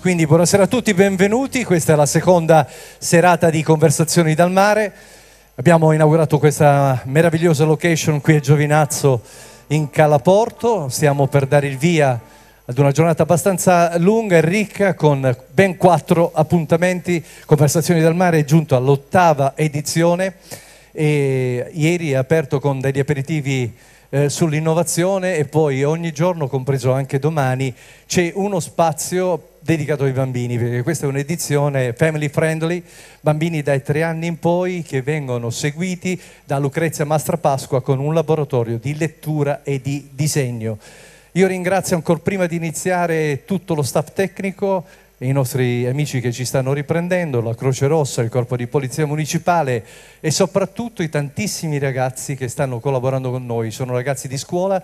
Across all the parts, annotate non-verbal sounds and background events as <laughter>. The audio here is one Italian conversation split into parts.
Quindi buonasera a tutti, benvenuti. Questa è la seconda serata di Conversazioni dal Mare. Abbiamo inaugurato questa meravigliosa location qui a Giovinazzo in Calaporto. Stiamo per dare il via ad una giornata abbastanza lunga e ricca con ben quattro appuntamenti. Conversazioni dal Mare è giunto all'ottava edizione e ieri è aperto con degli aperitivi eh, sull'innovazione e poi ogni giorno, compreso anche domani, c'è uno spazio dedicato ai bambini, perché questa è un'edizione family friendly, bambini dai tre anni in poi che vengono seguiti da Lucrezia Mastrapasqua con un laboratorio di lettura e di disegno. Io ringrazio ancora prima di iniziare tutto lo staff tecnico, i nostri amici che ci stanno riprendendo, la Croce Rossa, il Corpo di Polizia Municipale e soprattutto i tantissimi ragazzi che stanno collaborando con noi. Sono ragazzi di scuola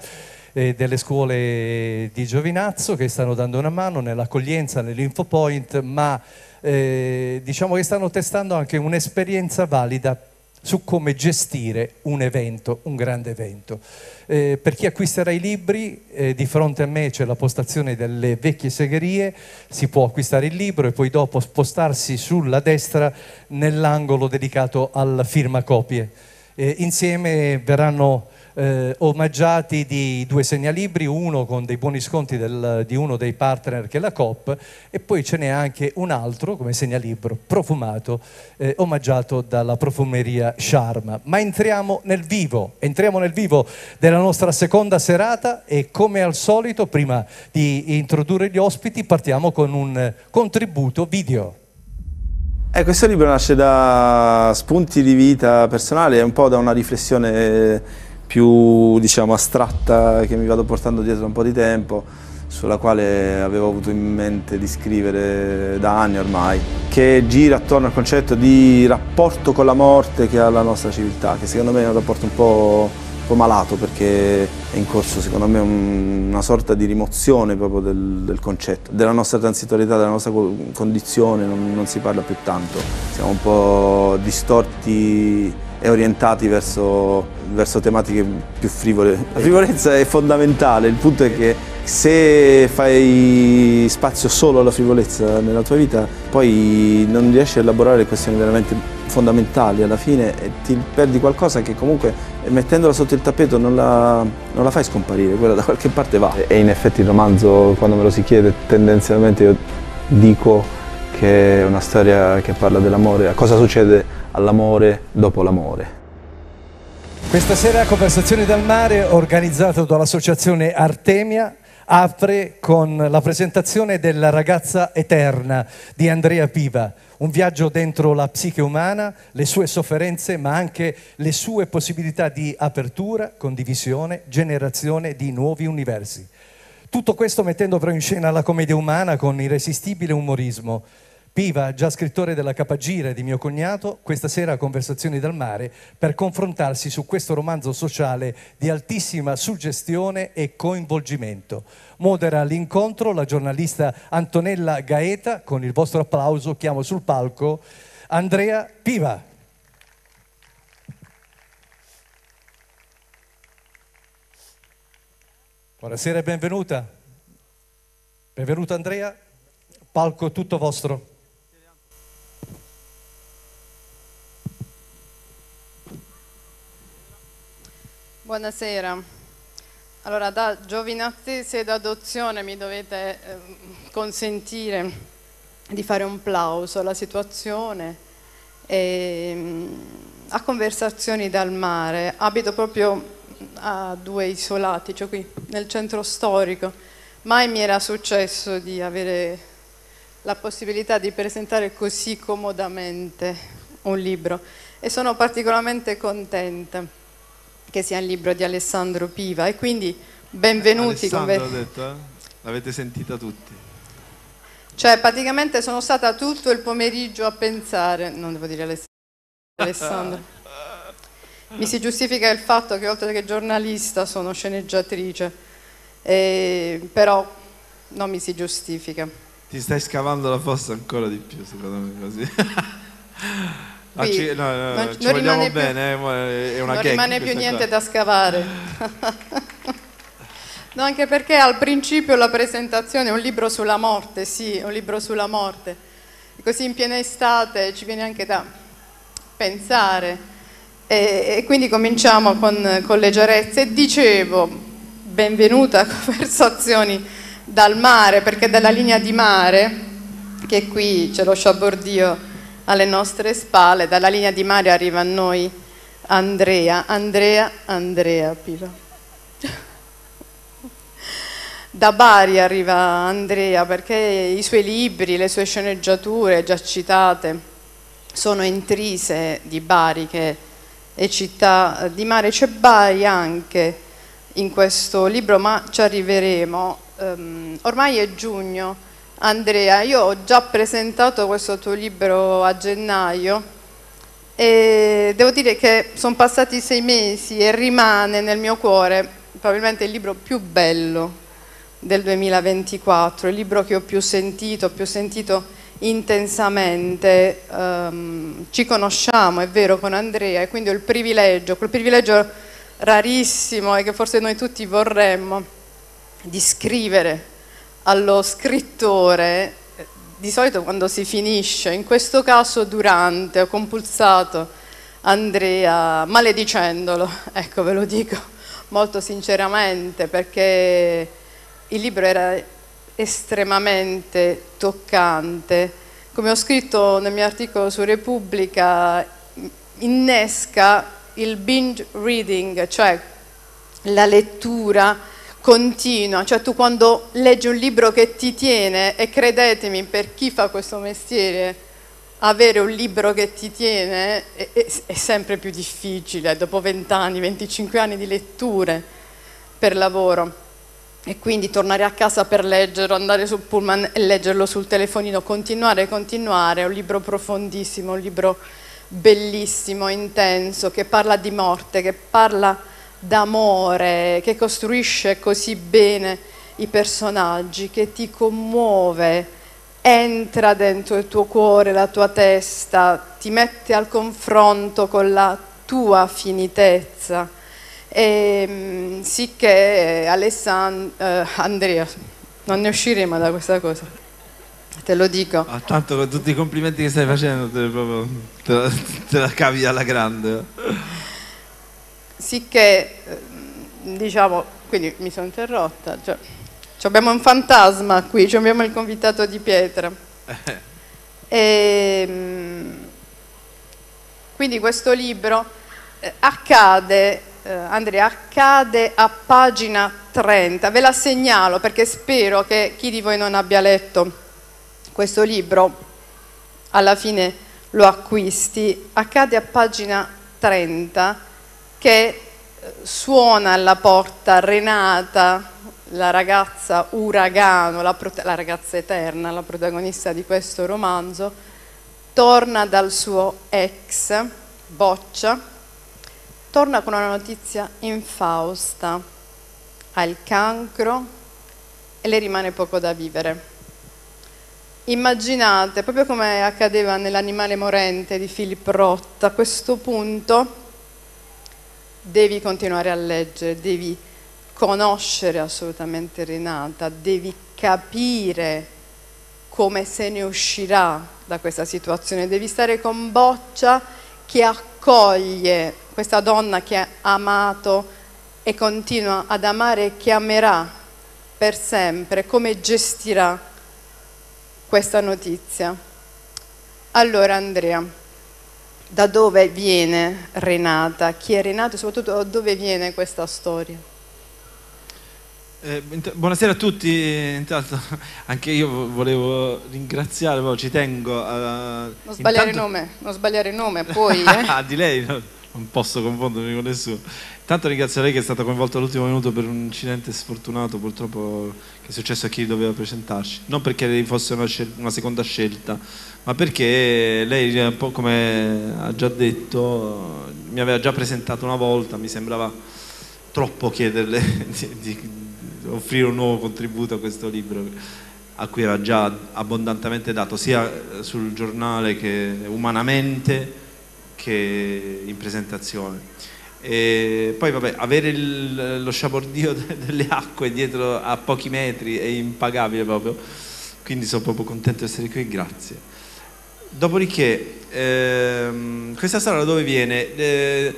eh, delle scuole di Giovinazzo che stanno dando una mano nell'accoglienza, nell'infopoint, ma eh, diciamo che stanno testando anche un'esperienza valida su come gestire un evento, un grande evento. Eh, per chi acquisterà i libri, eh, di fronte a me c'è la postazione delle vecchie segherie, si può acquistare il libro e poi dopo spostarsi sulla destra nell'angolo dedicato al firmacopie. Eh, insieme verranno eh, omaggiati di due segnalibri, uno con dei buoni sconti del, di uno dei partner che è la COP e poi ce n'è anche un altro come segnalibro profumato, eh, omaggiato dalla profumeria Sharma. Ma entriamo nel vivo, entriamo nel vivo della nostra seconda serata e come al solito, prima di introdurre gli ospiti, partiamo con un contributo video. Eh, questo libro nasce da spunti di vita personale un po' da una riflessione più diciamo, astratta che mi vado portando dietro da un po' di tempo, sulla quale avevo avuto in mente di scrivere da anni ormai, che gira attorno al concetto di rapporto con la morte che ha la nostra civiltà, che secondo me è un rapporto un po', un po malato perché è in corso secondo me un, una sorta di rimozione proprio del, del, concetto, della nostra transitorietà, della nostra condizione, non, non si parla più tanto, siamo un po' distorti e orientati verso, verso tematiche più frivole. La frivolezza è fondamentale, il punto è che se fai spazio solo alla frivolezza nella tua vita, poi non riesci a elaborare le questioni veramente fondamentali alla fine e ti perdi qualcosa che comunque mettendola sotto il tappeto non la, non la fai scomparire, quella da qualche parte va. E in effetti il romanzo, quando me lo si chiede, tendenzialmente io dico che è una storia che parla dell'amore, a cosa succede all'amore dopo l'amore. Questa sera Conversazioni dal Mare, organizzato dall'associazione Artemia, apre con la presentazione della ragazza eterna di Andrea Piva, un viaggio dentro la psiche umana, le sue sofferenze, ma anche le sue possibilità di apertura, condivisione, generazione di nuovi universi. Tutto questo mettendo però in scena la commedia umana con irresistibile umorismo, Piva, già scrittore della Capagire di mio cognato, questa sera a Conversazioni dal Mare per confrontarsi su questo romanzo sociale di altissima suggestione e coinvolgimento. Modera l'incontro la giornalista Antonella Gaeta, con il vostro applauso chiamo sul palco Andrea Piva. Buonasera e benvenuta. Benvenuta Andrea, palco tutto vostro. Buonasera. Allora, da giovinezza d'adozione mi dovete eh, consentire di fare un plauso alla situazione e mm, a conversazioni dal mare. Abito proprio a due isolati, cioè qui nel centro storico. Mai mi era successo di avere la possibilità di presentare così comodamente un libro e sono particolarmente contenta che sia il libro di Alessandro Piva e quindi benvenuti. Alessandro con... detto, eh? L'avete sentita tutti. Cioè praticamente sono stata tutto il pomeriggio a pensare, non devo dire <laughs> Alessandro, mi si giustifica il fatto che oltre che giornalista sono sceneggiatrice, eh, però non mi si giustifica. Ti stai scavando la fossa ancora di più secondo me così. <laughs> Ah, ci, no, no, non, ci non più, bene, eh, è una Non rimane più niente da scavare. <laughs> No, anche perché al principio la presentazione è un libro sulla morte, sì, un libro sulla morte. E così in piena estate ci viene anche da pensare. E, e quindi cominciamo con, con leggerezza. E dicevo, benvenuta a <laughs> Conversazioni dal mare, perché dalla linea di mare, che qui c'è lo sciabordio alle nostre spalle, dalla linea di mare arriva a noi Andrea, Andrea, Andrea, Piva. Da Bari arriva Andrea perché i suoi libri, le sue sceneggiature già citate sono intrise di Bari che è città di mare. C'è Bari anche in questo libro, ma ci arriveremo. Um, ormai è giugno. Andrea, io ho già presentato questo tuo libro a gennaio e devo dire che sono passati sei mesi e rimane nel mio cuore probabilmente il libro più bello del 2024, il libro che ho più sentito, più sentito intensamente. Um, ci conosciamo, è vero, con Andrea e quindi ho il privilegio, quel privilegio rarissimo e che forse noi tutti vorremmo, di scrivere allo scrittore di solito quando si finisce, in questo caso durante, ho compulsato Andrea maledicendolo, <laughs> ecco ve lo dico molto sinceramente perché il libro era estremamente toccante. Come ho scritto nel mio articolo su Repubblica, innesca il binge reading, cioè la lettura continua, cioè tu quando leggi un libro che ti tiene, e credetemi, per chi fa questo mestiere, avere un libro che ti tiene è, è, è sempre più difficile, dopo 20 anni, 25 anni di letture per lavoro. E quindi tornare a casa per leggerlo, andare sul pullman e leggerlo sul telefonino, continuare, continuare, è un libro profondissimo, un libro bellissimo, intenso, che parla di morte, che parla d'amore, che costruisce così bene i personaggi, che ti commuove, entra dentro il tuo cuore, la tua testa, ti mette al confronto con la tua finitezza. E, mm, sì che Alessandro, eh, Andrea, non ne usciremo da questa cosa, te lo dico. Ah, tanto con tutti i complimenti che stai facendo te, proprio, te, la, te la cavi alla grande sicché, ehm, diciamo, quindi mi sono interrotta, cioè, abbiamo un fantasma qui, abbiamo il convitato di pietra. E, <laughs> ehm, quindi questo libro eh, accade, eh, Andrea, accade a pagina 30, ve la segnalo perché spero che chi di voi non abbia letto questo libro alla fine lo acquisti, accade a pagina 30 che eh, suona alla porta Renata, la ragazza uragano, la, la, ragazza eterna, la protagonista di questo romanzo, torna dal suo ex, Boccia, torna con una notizia infausta, ha il cancro e le rimane poco da vivere. Immaginate, proprio come accadeva nell'animale morente di Philip Roth, a questo punto devi continuare a leggere, devi conoscere assolutamente Renata, devi capire come se ne uscirà da questa situazione, devi stare con Boccia che accoglie questa donna che ha amato e continua ad amare e che amerà per sempre, come gestirà questa notizia. Allora Andrea, da dove viene Renata, chi è Renata e soprattutto da dove viene questa storia. Eh, buonasera a tutti, intanto <laughs> anche io volevo ringraziare, ci tengo a... Non sbagliare intanto... nome, non sbagliare nome, poi... Eh? <laughs> Ah, di lei, no, non posso confondermi con nessuno. Intanto ringrazio lei che è stata coinvolta all'ultimo minuto per un incidente sfortunato purtroppo che è successo a chi doveva presentarci, non perché fosse una, una seconda scelta, ma perché lei, come ha già detto, mi aveva già presentato una volta, mi sembrava troppo chiederle <laughs> di, di offrire un nuovo contributo a questo libro a cui era già abbondantemente dato sia sul giornale che umanamente che in presentazione. E poi vabbè, avere il, lo sciabordio <laughs> delle acque dietro a pochi metri è impagabile proprio, quindi sono proprio contento di essere qui, grazie. Dopodiché, ehm, questa storia da dove viene? Eh,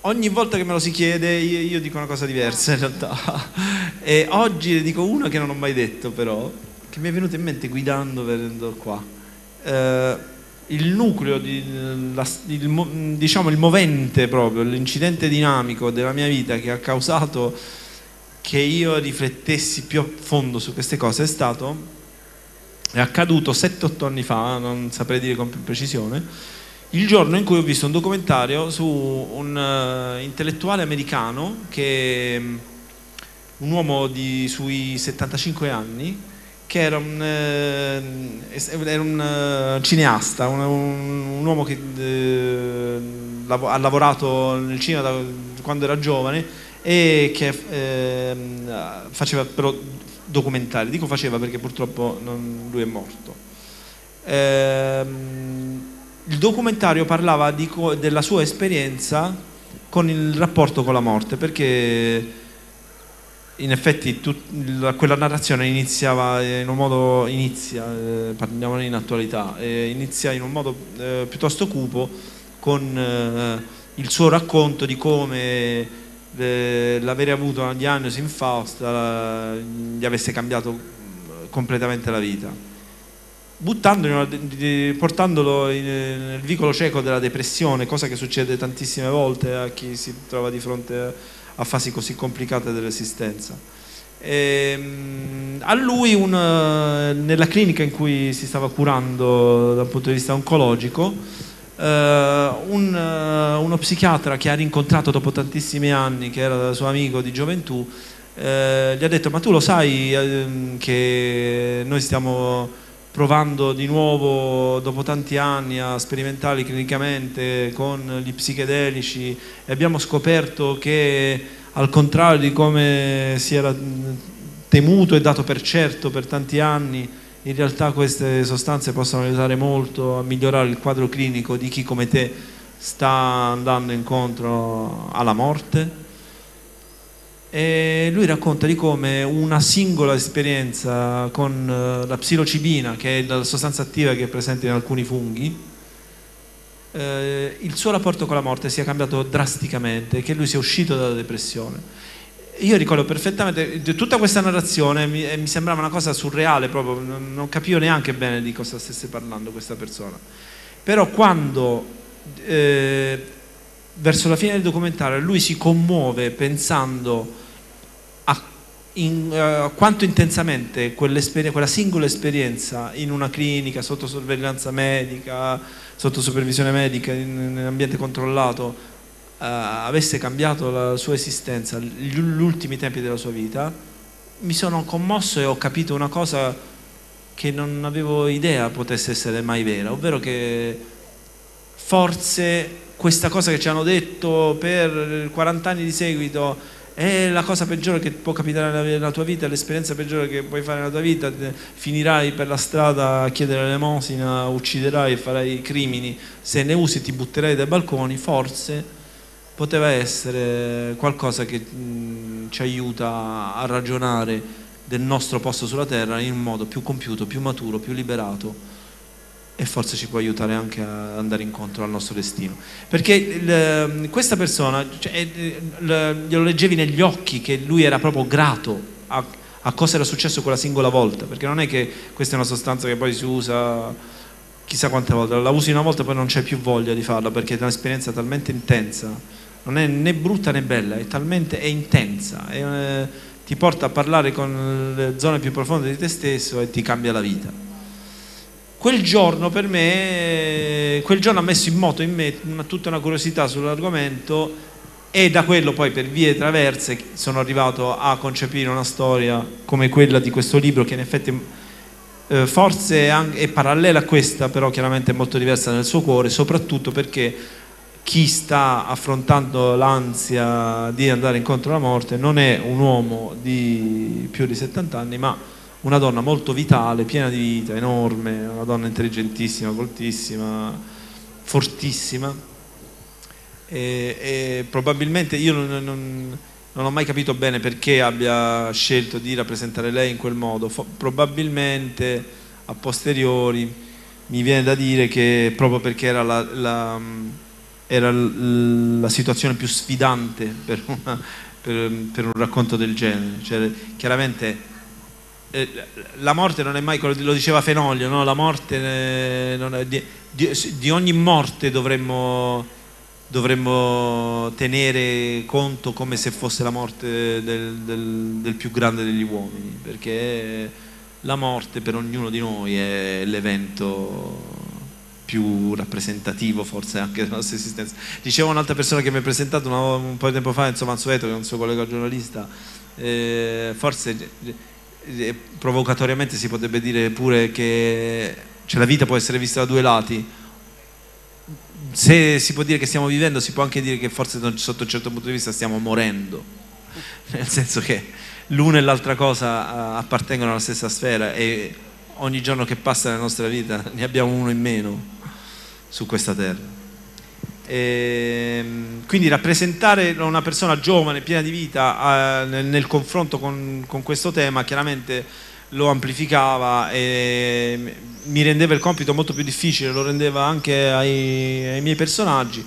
ogni volta che me lo si chiede io, io, dico una cosa diversa in realtà <laughs> e oggi ne dico una che non ho mai detto però, che mi è venuta in mente guidando venendo qua. Eh, il nucleo, di, la, il, diciamo il movente proprio, l'incidente dinamico della mia vita che ha causato che io riflettessi più a fondo su queste cose è stato, è accaduto 7-8 anni fa, non saprei dire con più precisione, il giorno in cui ho visto un documentario su un uh, intellettuale americano che un uomo di, sui 75 anni che era un, eh, era un uh, cineasta, un, un, un, uomo che eh, ha lavorato nel cinema da quando era giovane e che eh, faceva però documentari. Dico faceva perché purtroppo non, lui è morto. Ehm, il documentario parlava di, della sua esperienza con il rapporto con la morte perché in effetti tut, la, quella narrazione iniziava in un modo inizia, eh, parliamo in attualità, eh, inizia in un modo eh, piuttosto cupo con eh, il suo racconto di come eh, l'avere avuto una diagnosi infausta gli avesse cambiato completamente la vita. Portandolo nel vicolo cieco della depressione, cosa che succede tantissime volte a chi si trova di fronte a fasi così complicate dell'esistenza. Ehm, a lui, un, nella clinica in cui si stava curando dal punto di vista oncologico, eh, un, uno psichiatra che ha rincontrato dopo tantissimi anni, che era suo amico di gioventù, eh, gli ha detto ma tu lo sai ehm, che noi stiamo provando di nuovo dopo tanti anni a sperimentare clinicamente con gli psichedelici e abbiamo scoperto che al contrario di come si era temuto e dato per certo per tanti anni, in realtà queste sostanze possono aiutare molto a migliorare il quadro clinico di chi come te sta andando incontro alla morte e lui racconta di come una singola esperienza con eh, la psilocibina, che è la sostanza attiva che è presente in alcuni funghi, eh, il suo rapporto con la morte sia cambiato drasticamente, che lui sia uscito dalla depressione. Io ricordo perfettamente tutta questa narrazione mi, mi sembrava una cosa surreale, proprio non, capivo neanche bene di cosa stesse parlando questa persona. Però quando eh, verso la fine del documentario lui si commuove pensando in, uh, quanto intensamente quella singola esperienza in una clinica, sotto sorveglianza medica, sotto supervisione medica, in, in ambiente controllato, uh, avesse cambiato la sua esistenza, gli, ultimi tempi della sua vita, mi sono commosso e ho capito una cosa che non avevo idea potesse essere mai vera, ovvero che forse questa cosa che ci hanno detto per 40 anni di seguito è la cosa peggiore che può capitare nella tua vita, l'esperienza peggiore che puoi fare nella tua vita, finirai per la strada a chiedere l'elemosina, ucciderai, farai crimini, se ne usi ti butterai dai balconi, forse poteva essere qualcosa che mh, ci aiuta a ragionare del nostro posto sulla terra in un modo più compiuto, più maturo, più liberato e forse ci può aiutare anche ad andare incontro al nostro destino. Perché il, questa persona, cioè, il, glielo leggevi negli occhi che lui era proprio grato a, a, cosa era successo quella singola volta, perché non è che questa è una sostanza che poi si usa chissà quante volte, la usi una volta e poi non c'è più voglia di farla perché è un'esperienza talmente intensa, non è né brutta né bella, è talmente è intensa, è, eh, ti porta a parlare con le zone più profonde di te stesso e ti cambia la vita quel giorno per me, quel giorno ha messo in moto in me tutta una curiosità sull'argomento e da quello poi per vie traverse sono arrivato a concepire una storia come quella di questo libro che in effetti eh, forse è parallela a questa, però chiaramente è molto diversa nel suo cuore, soprattutto perché chi sta affrontando l'ansia di andare incontro alla morte non è un uomo di più di 70 anni, ma una donna molto vitale, piena di vita, enorme, una donna intelligentissima, coltissima, fortissima. e, e probabilmente io non, non, non, ho mai capito bene perché abbia scelto di rappresentare lei in quel modo, Fo probabilmente a posteriori mi viene da dire che proprio perché era la, la, era la situazione più sfidante per, una, per, per un racconto del genere, cioè, chiaramente eh, la morte non è mai, lo diceva Fenoglio, no? la morte è, è, di, di, di, ogni morte dovremmo, dovremmo, tenere conto come se fosse la morte del, del, del più grande degli uomini, perché la morte per ognuno di noi è l'evento più rappresentativo forse anche della nostra esistenza. Diceva un'altra persona che mi ha presentato un po' di tempo fa, insomma, Mansueto, che è un suo collega giornalista, eh, forse eh, provocatoriamente si potrebbe dire pure che cioè, la vita può essere vista da due lati. Se si può dire che stiamo vivendo, si può anche dire che forse sotto un certo punto di vista stiamo morendo, <laughs> nel senso che l'una e l'altra cosa eh, appartengono alla stessa sfera e ogni giorno che passa nella nostra vita ne abbiamo uno in meno su questa terra. E, ehm, quindi rappresentare una persona giovane, piena di vita eh, nel, nel, confronto con, con, questo tema chiaramente lo amplificava e mi rendeva il compito molto più difficile, lo rendeva anche ai, ai miei personaggi,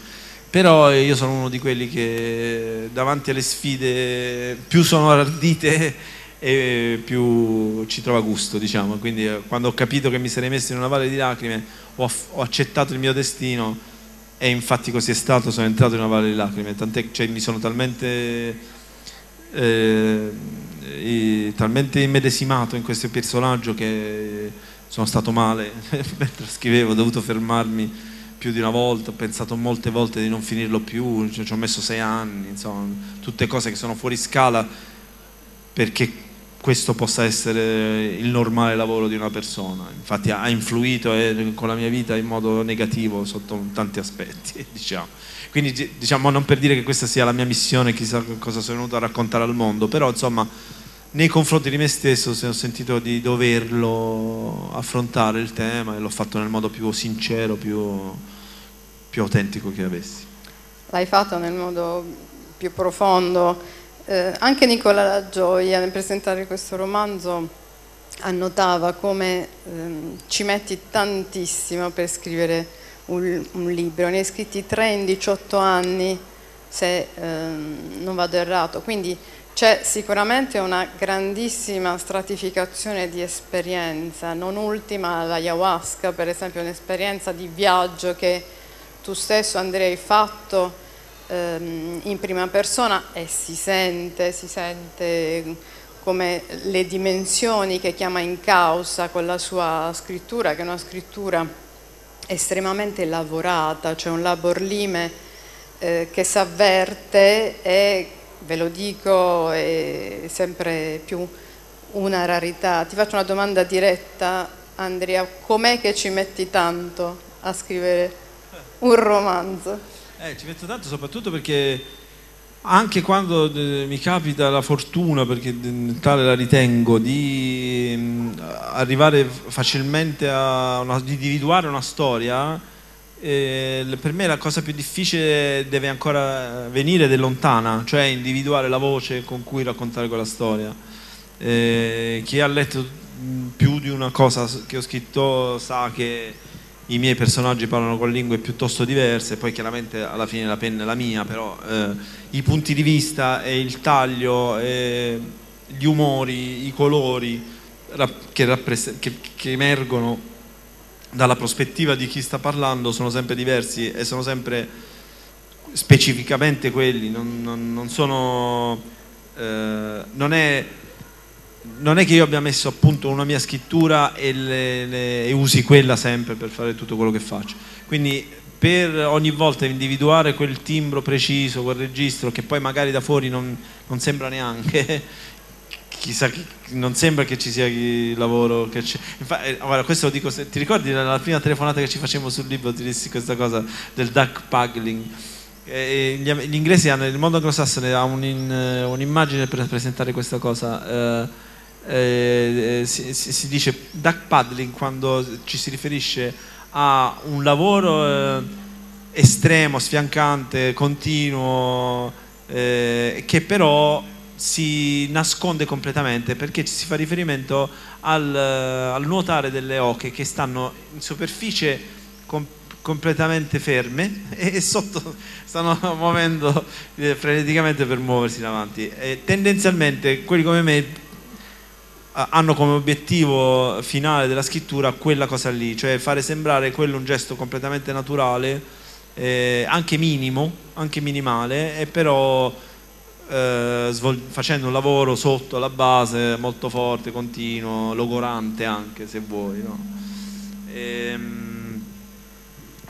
però io sono uno di quelli che davanti alle sfide più sono ardite e più ci trova gusto, diciamo. Quindi eh, quando ho capito che mi sarei messo in una valle di lacrime ho, ho accettato il mio destino e infatti così è stato, sono entrato in una valle di lacrime, tant'è cioè, mi sono talmente, eh, talmente immedesimato in questo personaggio che sono stato male. <laughs> Mentre scrivevo, ho dovuto fermarmi più di una volta, ho pensato molte volte di non finirlo più, cioè, ci ho messo sei anni, insomma, tutte cose che sono fuori scala perché questo possa essere il normale lavoro di una persona. Infatti ha influito eh, con la mia vita in modo negativo sotto tanti aspetti, <laughs> diciamo. Quindi diciamo non per dire che questa sia la mia missione, chissà cosa sono venuto a raccontare al mondo, però insomma nei confronti di me stesso ho sentito di doverlo affrontare il tema e l'ho fatto nel modo più sincero, più, più autentico che avessi. L'hai fatto nel modo più profondo eh, anche Nicola La Gioia nel presentare questo romanzo annotava come ehm, ci metti tantissimo per scrivere un, un, libro, ne hai scritti tre in 18 anni se ehm, non vado errato, quindi c'è sicuramente una grandissima stratificazione di esperienza, non ultima l'ayahuasca per esempio, un'esperienza di viaggio che tu stesso Andrea hai fatto ehm, in prima persona e si sente, si sente come le dimensioni che chiama in causa con la sua scrittura, che è una scrittura estremamente lavorata, cioè un labor lime eh, che si avverte e, ve lo dico, è sempre più una rarità. Ti faccio una domanda diretta, Andrea, com'è che ci metti tanto a scrivere un romanzo? Eh, ci metto tanto soprattutto perché anche quando eh, mi capita la fortuna, perché tale la ritengo, di mh, mm, arrivare facilmente a una, di individuare una storia, eh, per me la cosa più difficile deve ancora venire da lontana, cioè individuare la voce con cui raccontare quella storia. Eh, chi ha letto mm, più di una cosa che ho scritto sa che i miei personaggi parlano con lingue piuttosto diverse, poi chiaramente alla fine la penna è la mia, però eh, i punti di vista e il taglio, e gli umori, i colori che, che, che emergono dalla prospettiva di chi sta parlando sono sempre diversi e sono sempre specificamente quelli, non, non, non sono... Eh, non è non è che io abbia messo appunto una mia scrittura e, le, le, e, usi quella sempre per fare tutto quello che faccio. Quindi per ogni volta individuare quel timbro preciso, quel registro che poi magari da fuori non, non sembra neanche, <laughs> chissà, non sembra che ci sia il lavoro che c'è. Infatti, eh, guarda, questo lo dico, ti ricordi la prima telefonata che ci facemmo sul libro, ti dissi questa cosa del duck puggling? Eh, gli, gli, inglesi hanno, il mondo anglosassone ha un'immagine per presentare questa cosa. Eh, eh, si, si, dice duck paddling quando ci si riferisce a un lavoro eh, estremo, sfiancante, continuo, eh, che però si nasconde completamente perché ci si fa riferimento al, al nuotare delle oche che stanno in superficie com completamente ferme <laughs> e sotto stanno muovendo eh, freneticamente per muoversi in avanti. E tendenzialmente quelli come me hanno come obiettivo finale della scrittura quella cosa lì, cioè fare sembrare quello un gesto completamente naturale, eh, anche minimo, anche minimale, e però eh, facendo un lavoro sotto la base molto forte, continuo, logorante anche se vuoi. No? Ehm,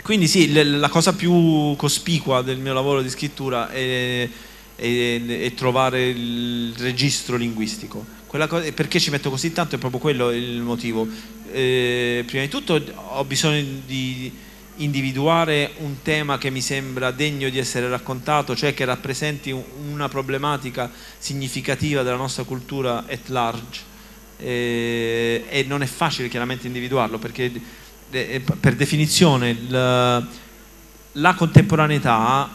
quindi sì, la cosa più cospicua del mio lavoro di scrittura è, è, è trovare il registro linguistico. Cosa, perché ci metto così tanto è proprio quello il motivo. Eh, prima di tutto ho bisogno di individuare un tema che mi sembra degno di essere raccontato, cioè che rappresenti una problematica significativa della nostra cultura at large e, e non è facile chiaramente individuarlo perché eh, per definizione la, la contemporaneità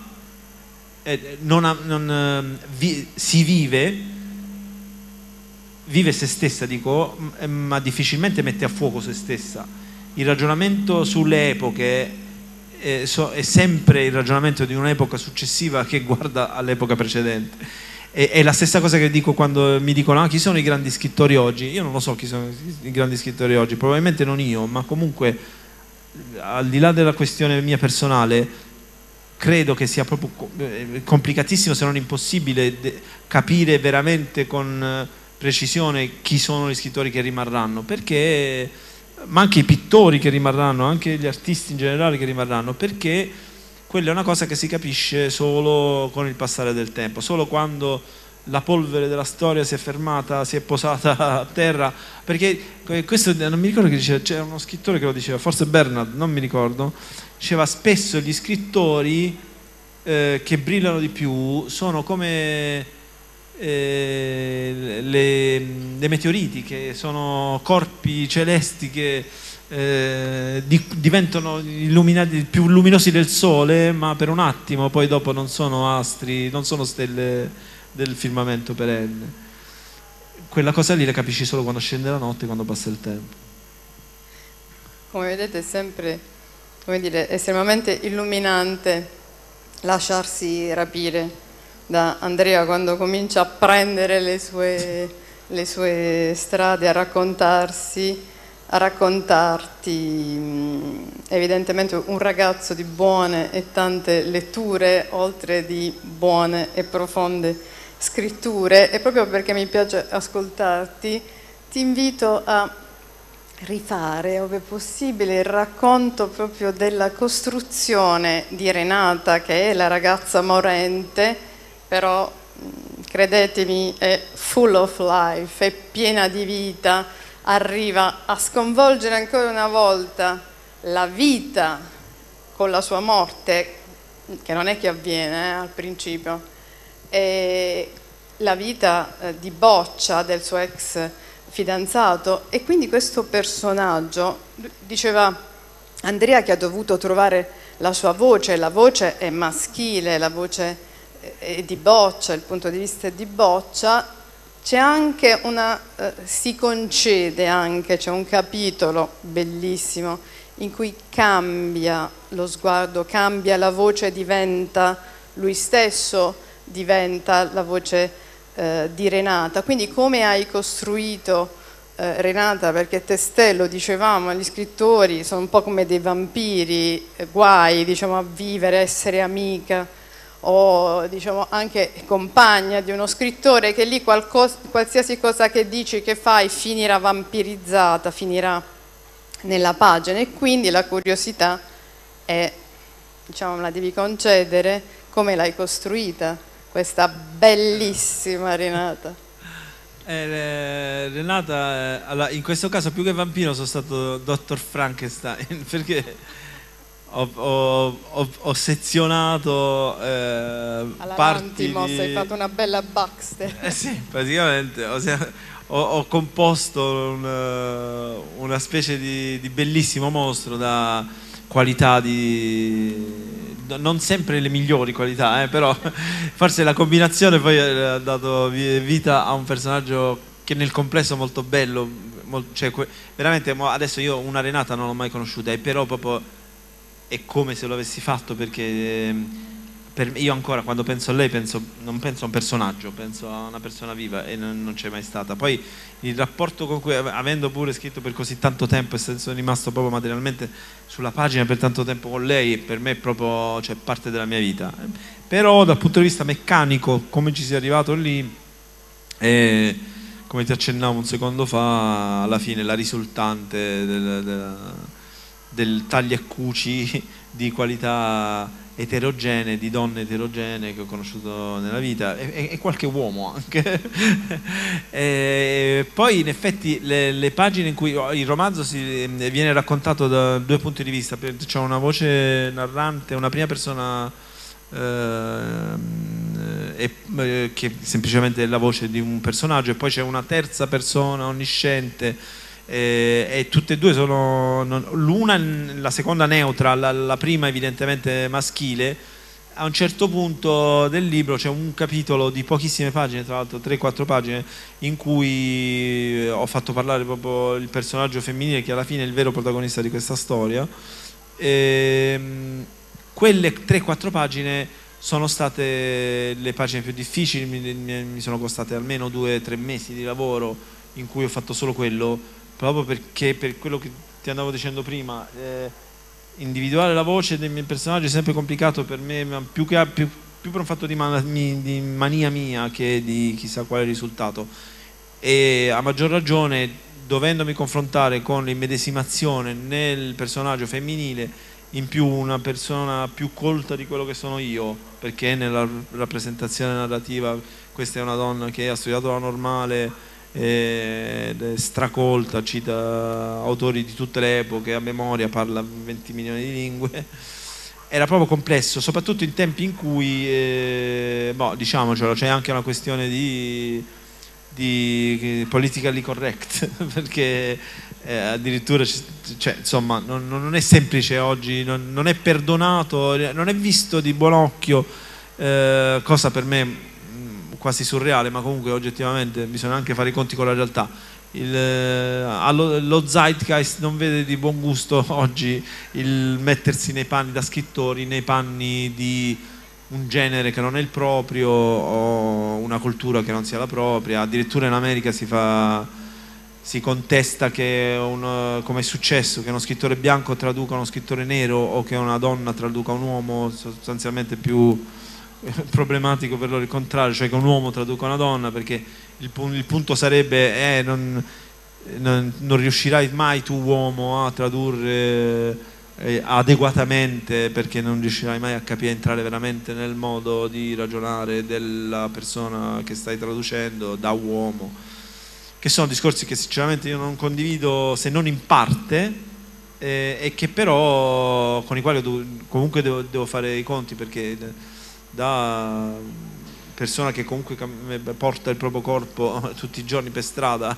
eh, non ha, non, eh, vi, si vive vive se stessa dico ma difficilmente mette a fuoco se stessa il ragionamento sulle epoche è, è sempre il ragionamento di un'epoca successiva che guarda all'epoca precedente. È, la stessa cosa che dico quando mi dicono ah, chi sono i grandi scrittori oggi. Io non lo so chi sono i grandi scrittori oggi, probabilmente non io, ma comunque al di là della questione mia personale, credo che sia proprio eh, complicatissimo se non impossibile capire veramente con eh, precisione chi sono gli scrittori che rimarranno, perché ma anche i pittori che rimarranno, anche gli artisti in generale che rimarranno, perché quella è una cosa che si capisce solo con il passare del tempo, solo quando la polvere della storia si è fermata, si è posata <laughs> a terra, perché questo non mi ricordo che diceva, c'era uno scrittore che lo diceva, forse Bernard, non mi ricordo, diceva spesso gli scrittori eh, che brillano di più sono come eh, le, le, meteoriti, che sono corpi celesti che eh, di, diventano illuminati, più luminosi del Sole, ma per un attimo, poi dopo non sono astri, non sono stelle del firmamento perenne. Quella cosa lì la capisci solo quando scende la notte, quando passa il tempo. Come vedete è sempre, come dire, estremamente illuminante lasciarsi rapire da Andrea quando comincia a prendere le sue, le sue strade, a raccontarsi, a raccontarti mm, evidentemente un ragazzo di buone e tante letture, oltre di buone e profonde scritture, e proprio perché mi piace ascoltarti, ti invito a rifare, ove possibile, il racconto proprio della costruzione di Renata, che è la ragazza morente, però credetemi è full of life, è piena di vita, arriva a sconvolgere ancora una volta la vita con la sua morte, che non è che avviene eh, al principio, e la vita eh, di boccia del suo ex fidanzato. E quindi questo personaggio, diceva Andrea che ha dovuto trovare la sua voce, la voce è maschile, la voce e di Boccia, il punto di vista di Boccia, c'è anche una, eh, si concede anche, c'è un capitolo bellissimo in cui cambia lo sguardo, cambia la voce, diventa lui stesso, diventa la voce eh, di Renata. Quindi come hai costruito eh, Renata, perché Testello, dicevamo, gli scrittori sono un po' come dei vampiri, eh, guai diciamo, a vivere, essere amica, o diciamo anche compagna di uno scrittore che lì qualsiasi cosa che dici, che fai finirà vampirizzata, finirà nella pagina e quindi la curiosità è, diciamo, la devi concedere, come l'hai costruita questa bellissima Renata. Eh, Renata, eh, in questo caso più che vampiro sono stato Dottor Frankenstein <laughs> perché ho, ho, ho, ho sezionato eh, parti di... hai fatto una bella Baxter. Eh sì, praticamente ho, composto un, una specie di, di, bellissimo mostro da qualità di, non sempre le migliori qualità, eh, però <laughs> forse la combinazione poi ha dato vita a un personaggio che nel complesso è molto bello, cioè, veramente adesso io una Renata non l'ho mai conosciuta, e però proprio è come se lo avessi fatto perché ehm, per, io ancora quando penso a lei penso, non penso a un personaggio, penso a una persona viva e non, non c'è mai stata. Poi il rapporto con cui, avendo pure scritto per così tanto tempo e sono rimasto proprio materialmente sulla pagina per tanto tempo con lei, per me è proprio cioè, parte della mia vita. Però dal punto di vista meccanico, come ci sia arrivato lì, eh, come ti accennavo un secondo fa, alla fine la risultante del, del, del tagli e cuci <laughs> di qualità eterogenee, di donne eterogenee che ho conosciuto nella vita e, e qualche uomo anche. <laughs> e poi in effetti le, le, pagine in cui oh, il romanzo si, viene raccontato da due punti di vista, c'è una voce narrante, una prima persona eh, eh, che semplicemente è la voce di un personaggio e poi c'è una terza persona onnisciente eh, e tutte e due sono l'una la seconda neutra la, la, prima evidentemente maschile. A un certo punto del libro c'è un capitolo di pochissime pagine tra l'altro 3-4 pagine in cui ho fatto parlare proprio il personaggio femminile che alla fine è il vero protagonista di questa storia. E, ehm, quelle 3-4 pagine sono state le pagine più difficili mi sono costate almeno 2-3 mesi di lavoro in cui ho fatto solo quello proprio perché per quello che ti andavo dicendo prima, eh, individuare la voce del mio personaggio è sempre complicato per me, ma più, che, più, più per un fatto di, man, di mania mia che di chissà quale risultato. E a maggior ragione, dovendomi confrontare con l'immedesimazione nel personaggio femminile, in più una persona più colta di quello che sono io, perché nella rappresentazione narrativa questa è una donna che ha studiato la normale, ed stracolta, cita autori di tutte le epoche a memoria, parla 20 milioni di lingue. Era proprio complesso, soprattutto in tempi in cui, eh, boh, diciamocelo, c'è anche una questione di, di politically correct, <laughs> perché eh, addirittura, cioè, insomma, non, non, è semplice oggi, non, non, è perdonato, non è visto di buon occhio, eh, cosa per me quasi surreale, ma comunque oggettivamente bisogna anche fare i conti con la realtà. Il, eh, lo zeitgeist non vede di buon gusto <laughs> oggi il mettersi nei panni da scrittori, nei panni di un genere che non è il proprio o una cultura che non sia la propria. Addirittura in America si, fa, si contesta che un, come è successo che uno scrittore bianco traduca uno scrittore nero o che una donna traduca un uomo sostanzialmente più <laughs> problematico per loro il contrario, cioè che un uomo traduca una donna perché il, il punto sarebbe eh, non, non, non, riuscirai mai tu uomo a tradurre eh, adeguatamente perché non riuscirai mai a capire, entrare veramente nel modo di ragionare della persona che stai traducendo da uomo, che sono discorsi che sinceramente io non condivido se non in parte eh, e che però con i quali devo, comunque devo, devo fare i conti perché da persona che comunque porta il proprio corpo <laughs> tutti i giorni per strada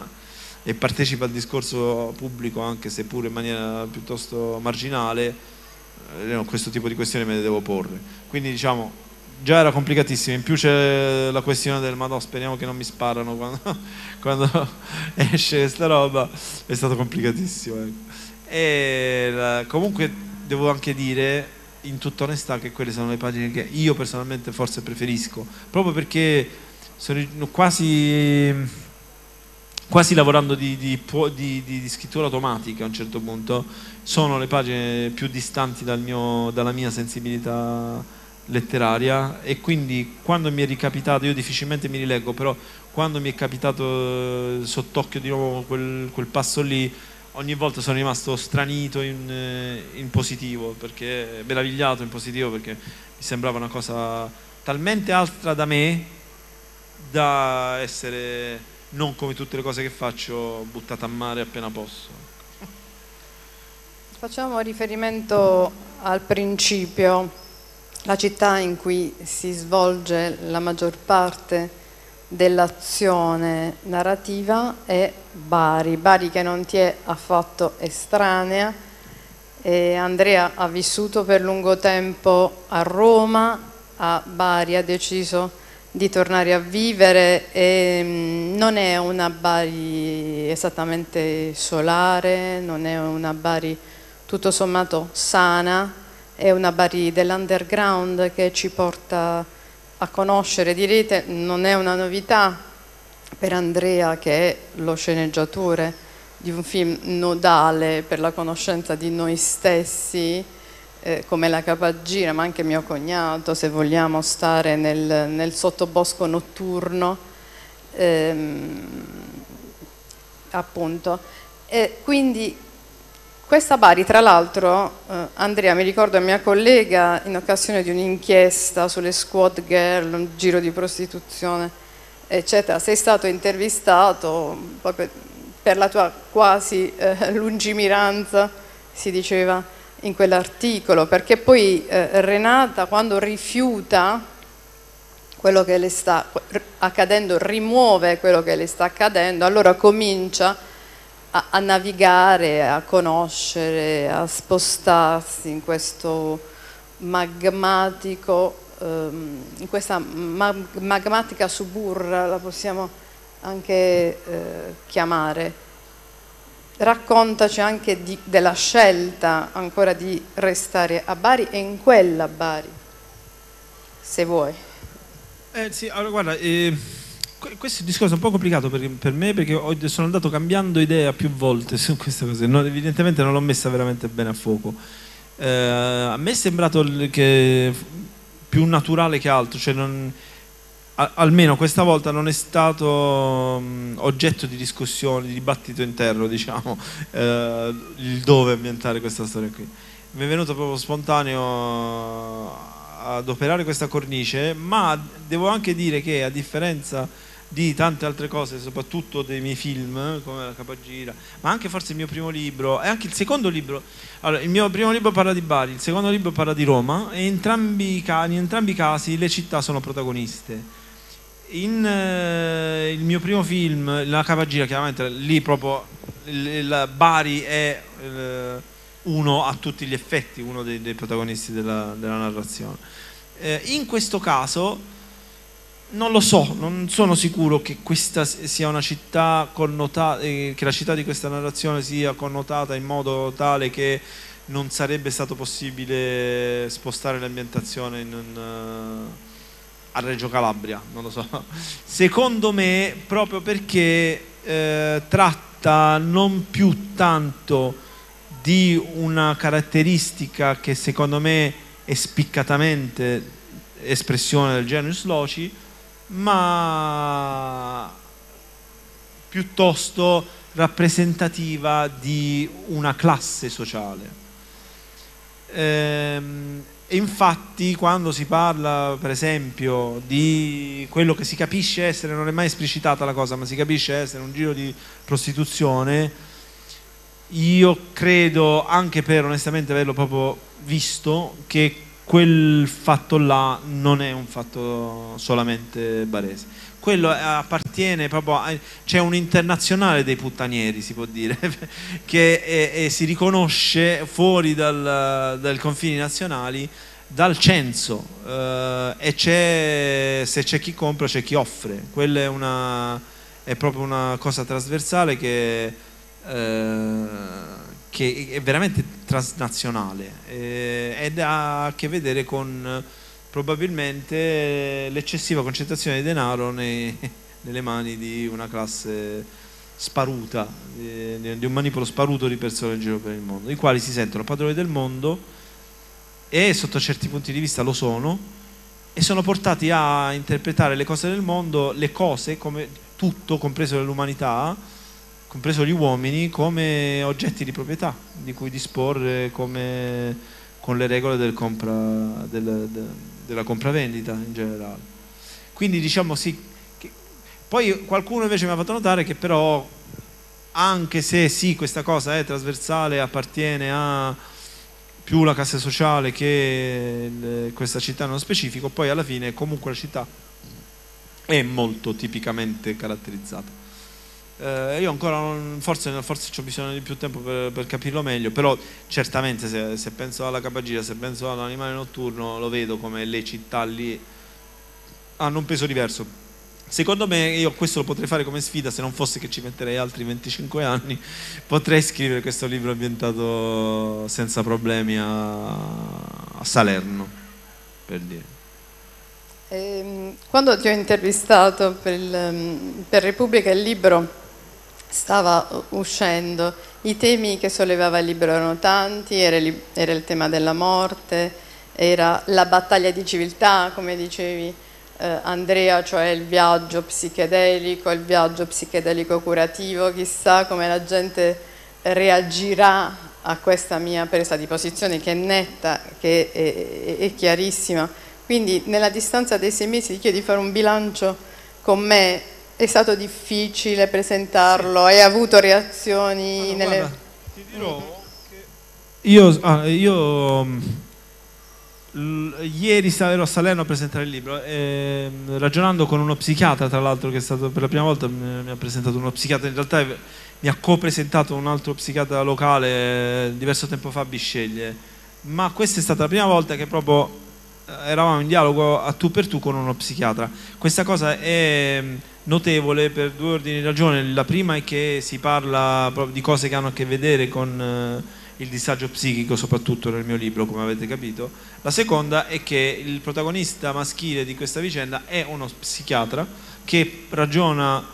e partecipa al discorso pubblico anche se pure in maniera piuttosto marginale, eh, questo tipo di questioni me le devo porre. Quindi diciamo, già era complicatissimo, in più c'è la questione del ma no, speriamo che non mi sparano quando, <laughs> quando <laughs> esce questa roba, è stato complicatissimo. Ecco. E comunque devo anche dire in tutta onestà che quelle sono le pagine che io personalmente forse preferisco, proprio perché sono quasi, quasi lavorando di, di, di, di, scrittura automatica a un certo punto, sono le pagine più distanti dal mio, dalla mia sensibilità letteraria e quindi quando mi è ricapitato, io difficilmente mi rileggo, però quando mi è capitato eh, sott'occhio di nuovo quel, quel passo lì, ogni volta sono rimasto stranito in, eh, in, positivo, perché meravigliato in positivo perché mi sembrava una cosa talmente altra da me da essere non come tutte le cose che faccio buttata a mare appena posso. Facciamo riferimento al principio, la città in cui si svolge la maggior parte dell'azione narrativa è Bari, Bari che non ti è affatto estranea. E Andrea ha vissuto per lungo tempo a Roma, a Bari, ha deciso di tornare a vivere e mm, non è una Bari esattamente solare, non è una Bari tutto sommato sana, è una Bari dell'underground che ci porta a conoscere, direte, non è una novità per Andrea che è lo sceneggiatore di un film nodale per la conoscenza di noi stessi, eh, come La Capagira, ma anche mio cognato, se vogliamo stare nel, nel sottobosco notturno, ehm, appunto. E quindi questa Bari, tra l'altro, eh, Andrea, mi ricordo mia collega in occasione di un'inchiesta sulle squad girl, un giro di prostituzione, eccetera, sei stato intervistato proprio per la tua quasi eh, lungimiranza, si diceva in quell'articolo, perché poi eh, Renata quando rifiuta quello che le sta accadendo, rimuove quello che le sta accadendo, allora comincia a, navigare, a conoscere, a spostarsi in questo magmatico, ehm, in questa mag magmatica suburra, la possiamo anche eh, chiamare. Raccontaci anche di, della scelta ancora di restare a Bari e in quella Bari, se vuoi. Eh, sì, allora guarda, eh, questo è un discorso po' complicato per, per, me perché sono andato cambiando idea più volte <laughs> su queste cose, no, evidentemente non l'ho messa veramente bene a fuoco. Eh, a me è sembrato che più naturale che altro, cioè non, a, almeno questa volta non è stato um, oggetto di discussione, di dibattito interno, <laughs> diciamo, eh, il dove ambientare questa storia qui. Mi è venuto proprio spontaneo ad operare questa cornice, ma devo anche dire che a differenza di tante altre cose, soprattutto dei miei film, come La Capagira, ma anche forse il mio primo libro, e anche il secondo libro. Allora, il mio primo libro parla di Bari, il secondo libro parla di Roma, e in entrambi, in entrambi i casi le città sono protagoniste. In uh, il mio primo film, La Capagira, chiaramente lì proprio il, il Bari è uh, uno a tutti gli effetti, uno dei, dei protagonisti della, della narrazione. Uh, in questo caso non lo so, non sono sicuro che questa sia una città connotata, eh, che la città di questa narrazione sia connotata in modo tale che non sarebbe stato possibile spostare l'ambientazione un, uh, a Reggio Calabria, non lo so. Secondo me, proprio perché eh, tratta non più tanto di una caratteristica che secondo me è spiccatamente espressione del genus loci, ma piuttosto rappresentativa di una classe sociale. Ehm, e infatti quando si parla per esempio di quello che si capisce essere, non è mai esplicitata la cosa, ma si capisce essere un giro di prostituzione, io credo anche per onestamente averlo proprio visto che quel fatto là non è un fatto solamente barese. Quello appartiene proprio a, c'è un internazionale dei puttanieri, si può dire, <laughs> che è, è, si riconosce fuori dal, dai confini nazionali dal censo eh, e c'è, se c'è chi compra c'è chi offre. Quella è, una, è proprio una cosa trasversale che eh, che è veramente transnazionale eh, ed ha a che vedere con probabilmente l'eccessiva concentrazione di denaro nei, <laughs> nelle mani di una classe sparuta, di, di un manipolo sparuto di persone in giro per il mondo, i quali si sentono padroni del mondo e sotto certi punti di vista lo sono e sono portati a interpretare le cose del mondo, le cose come tutto, compreso l'umanità, compreso gli uomini, come oggetti di proprietà di cui disporre come, con le regole del compra, del, de, della compravendita in generale. Quindi diciamo sì, che, poi qualcuno invece mi ha fatto notare che però anche se sì questa cosa è trasversale, appartiene a più la classe sociale che le, questa città nello specifico, poi alla fine comunque la città è molto tipicamente caratterizzata Eh, io ancora non, forse, forse ho bisogno di più tempo per, per capirlo meglio, però certamente se, se, penso alla capagira, se penso all'animale notturno, lo vedo come le città lì hanno un peso diverso. Secondo me io questo lo potrei fare come sfida se non fosse che ci metterei altri 25 anni, <laughs> potrei scrivere questo libro ambientato senza problemi a, a Salerno, per dire. Eh, quando ti ho intervistato per, il, per Repubblica il libro stava uscendo, i temi che sollevava il libro erano tanti, era era il tema della morte, era la battaglia di civiltà, come dicevi eh, Andrea, cioè il viaggio psichedelico, il viaggio psichedelico curativo, chissà come la gente reagirà a questa mia presa di posizione che è netta, che è, è, è chiarissima. Quindi nella distanza dei sei mesi ti chiedo di fare un bilancio con me è stato difficile presentarlo? Hai avuto reazioni allora, nelle... Guarda, ti dirò che io, ah, io l, ieri ero a Salerno a presentare il libro e, ragionando con uno psichiatra tra l'altro che è stato per la prima volta mi, mi ha presentato uno psichiatra in realtà mi ha co-presentato un altro psichiatra locale diverso tempo fa a Bisceglie ma questa è stata la prima volta che proprio eh, eravamo in dialogo a tu per tu con uno psichiatra questa cosa è notevole per due ordini di ragioni. La prima è che si parla di cose che hanno a che vedere con eh, il disagio psichico, soprattutto nel mio libro, come avete capito. La seconda è che il protagonista maschile di questa vicenda è uno psichiatra che ragiona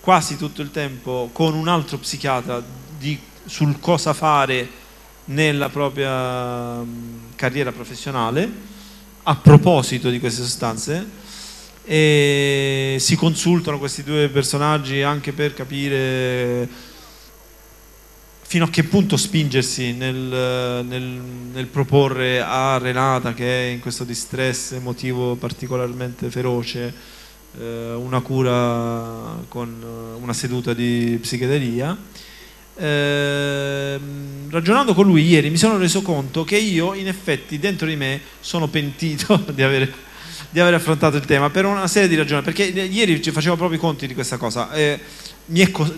quasi tutto il tempo con un altro psichiatra di, sul cosa fare nella propria carriera professionale a proposito di queste sostanze e si consultano questi due personaggi anche per capire fino a che punto spingersi nel, nel, nel, proporre a Renata che è in questo distress emotivo particolarmente feroce eh, una cura con una seduta di psichedelia eh, ragionando con lui ieri mi sono reso conto che io in effetti dentro di me sono pentito <laughs> di avere di aver affrontato il tema per una serie di ragioni, perché ieri ci facevo proprio i conti di questa cosa. Eh,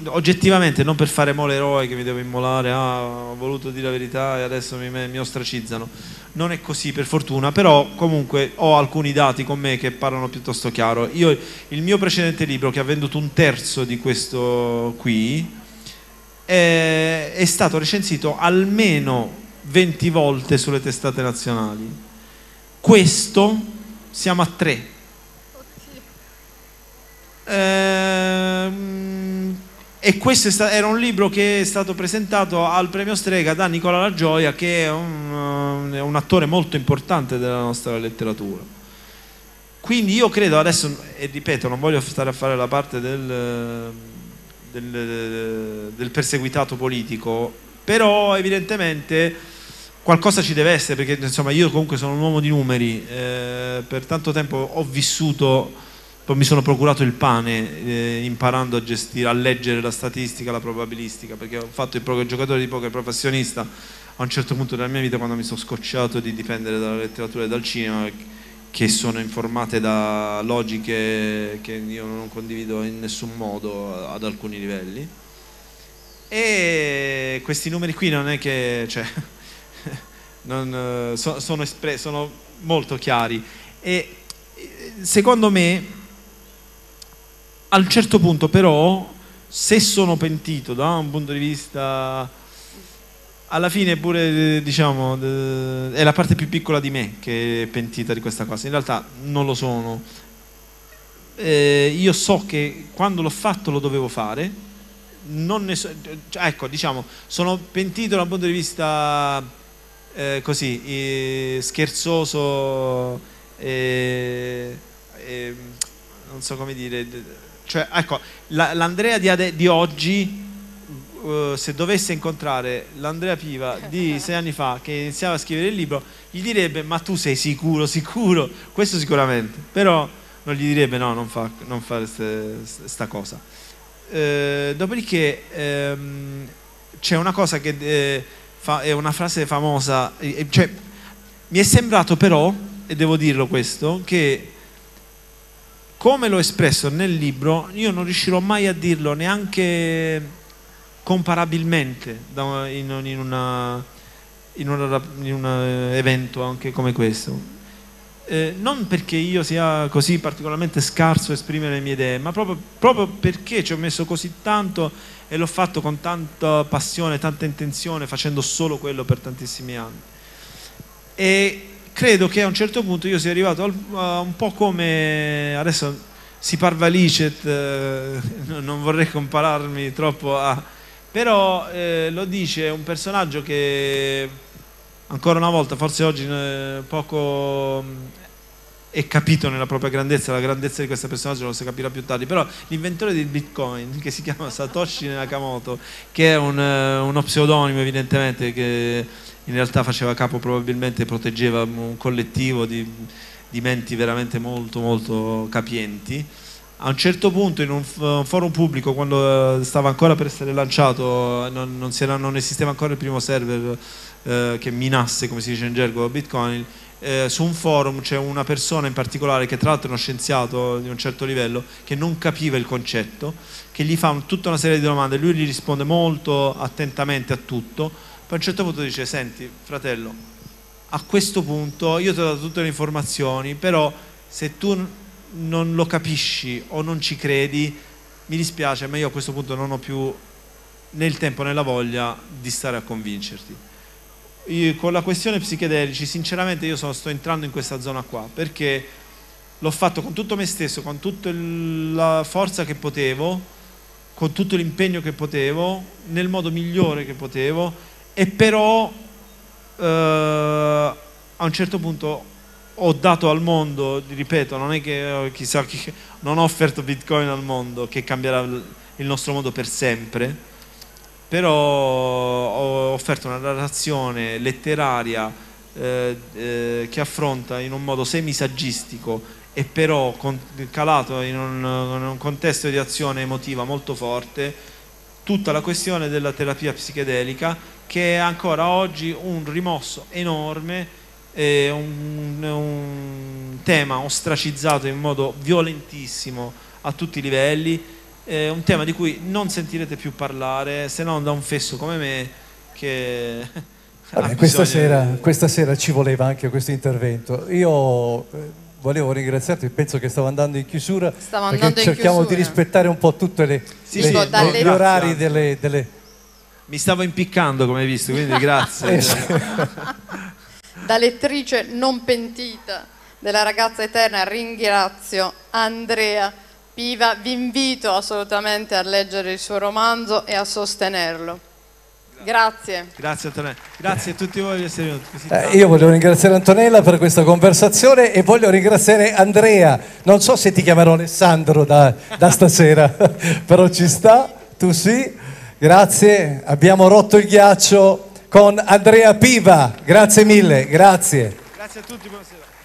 oggettivamente, non per fare mole eroe che mi devo immolare, ah, ho voluto dire la verità e adesso mi, mi ostracizzano. Non è così per fortuna, però comunque ho alcuni dati con me che parlano piuttosto chiaro. Io, il mio precedente libro, che ha venduto un terzo di questo qui, è, è stato recensito almeno 20 volte sulle testate nazionali. Questo siamo a tre. Ehm, e questo era un libro che è stato presentato al premio Strega da Nicola La Gioia, che è un, è un attore molto importante della nostra letteratura. Quindi io credo adesso, e ripeto, non voglio stare a fare la parte del, del, del perseguitato politico, però evidentemente qualcosa ci deve essere perché insomma io comunque sono un uomo di numeri eh, per tanto tempo ho vissuto poi mi sono procurato il pane eh, imparando a gestire a leggere la statistica la probabilistica perché ho fatto il giocatore di poker professionista a un certo punto della mia vita quando mi sono scocciato di dipendere dalla letteratura e dal cinema che sono informate da logiche che io non condivido in nessun modo ad alcuni livelli. E questi numeri qui non è che cioè, <laughs> non, eh, so, sono, sono molto chiari. E secondo me a un certo punto però se sono pentito da un punto di vista alla fine pure diciamo è la parte più piccola di me che è pentita di questa cosa. In realtà non lo sono. Eh, io so che quando l'ho fatto lo dovevo fare. So, cioè, ecco diciamo sono pentito dal punto di vista eh, così eh, scherzoso eh, non so come dire cioè ecco la, l'Andrea di, di oggi uh, se dovesse incontrare l'Andrea Piva di sei anni fa che iniziava a scrivere il libro gli direbbe ma tu sei sicuro sicuro? Questo sicuramente. Però non gli direbbe no non, fa, non fare questa cosa. Eh, dopodiché ehm, c'è una cosa che eh, fa, è una frase famosa, cioè, mi è sembrato però, e devo dirlo questo, che come l'ho espresso nel libro, io non riuscirò mai a dirlo neanche comparabilmente in, in una- in una- in un evento anche come questo. Eh, non perché io sia così particolarmente scarso a esprimere le mie idee, ma proprio, proprio perché ci ho messo così tanto e l'ho fatto con tanta passione, tanta intenzione, facendo solo quello per tantissimi anni. E credo che a un certo punto io sia arrivato al- a un po' come adesso si parva licet, eh, <laughs> non vorrei compararmi troppo a... però eh, lo dice un personaggio che ancora una volta, forse oggi eh, poco mh, è capito nella propria grandezza, la grandezza di questo personaggio lo si capirà più tardi, però l'inventore del bitcoin che si chiama Satoshi Nakamoto, che è un, eh, uno pseudonimo evidentemente che in realtà faceva capo probabilmente, proteggeva un collettivo di, di menti veramente molto molto capienti. A un certo punto in un forum pubblico, quando eh, stava ancora per essere lanciato, non, non si era- non esisteva ancora il primo server eh, che minasse, come si dice in gergo, Bitcoin, eh, su un forum c'è una persona in particolare che tra l'altro è uno scienziato di un certo livello che non capiva il concetto, che gli fa tutta una serie di domande, lui gli risponde molto attentamente a tutto, poi a un certo punto dice, senti fratello, a questo punto io ti ho dato tutte le informazioni, però se tu non lo capisci o non ci credi, mi dispiace, ma io a questo punto non ho più né il tempo né la voglia di stare a convincerti. Io, con la questione psichedelici, sinceramente io sono- sto entrando in questa zona qua, perché l'ho fatto con tutto me stesso, con tutta la forza che potevo, con tutto l'impegno che potevo, nel modo migliore che potevo, e però eh, a un certo punto ho dato al mondo, ripeto, non è che eh, chissà chi, non ho offerto Bitcoin al mondo che cambierà il nostro mondo per sempre, però ho offerto una narrazione letteraria eh, eh, che affronta in un modo semisaggistico e però con- calato in un, in un contesto di azione emotiva molto forte tutta la questione della terapia psichedelica che è ancora oggi un rimosso enorme è un, un tema ostracizzato in modo violentissimo a tutti i livelli è un tema di cui non sentirete più parlare se non da un fesso come me che <laughs> Vabbè, questa, sera, di- questa sera ci voleva anche questo intervento. Io eh, volevo ringraziarti, penso che stavo andando in chiusura, Stavo perché andando in cerchiamo di chiusura. rispettare un po' tutte le, Sì, sì, gli orari delle, delle- mi stavo impiccando come hai visto quindi grazie <laughs> Eh. <laughs> Da lettrice non pentita della ragazza eterna ringrazio Andrea Piva, vi invito assolutamente a leggere il suo romanzo e a sostenerlo. Grazie. grazie a te grazie a tutti voi di essere venuti così Eh, io voglio ringraziare Antonella per questa conversazione e voglio ringraziare Andrea. Non so se ti chiamerò Alessandro da, da stasera, <laughs> però ci sta, tu sì. Grazie, abbiamo rotto il ghiaccio con Andrea Piva. Grazie mille, grazie. grazie a tutti buonasera